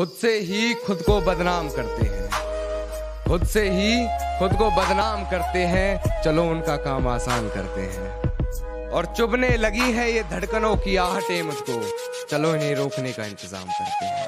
खुद से ही खुद को बदनाम करते हैं। खुद से ही खुद को बदनाम करते हैं, चलो उनका काम आसान करते हैं। और चुभने लगी है ये धड़कनों की आहटें मुझको, चलो इन्हें रोकने का इंतज़ाम करते हैं।